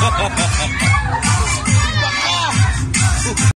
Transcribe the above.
Ha ha ha ha ha!